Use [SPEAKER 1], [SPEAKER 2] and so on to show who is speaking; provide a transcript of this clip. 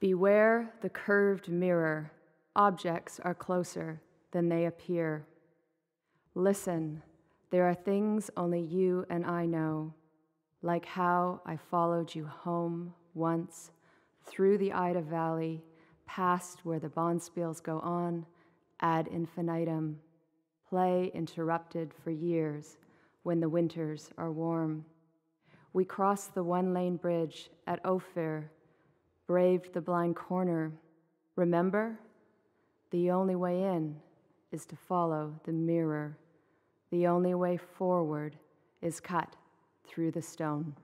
[SPEAKER 1] Beware the curved mirror, objects are closer than they appear. Listen, there are things only you and I know, like how I followed you home once through the Ida Valley, past where the bonspiels go on, ad infinitum, play interrupted for years when the winters are warm. We crossed the one lane bridge at Ophir, braved the blind corner. Remember? The only way in is to follow the mirror. The only way forward is cut through the stone.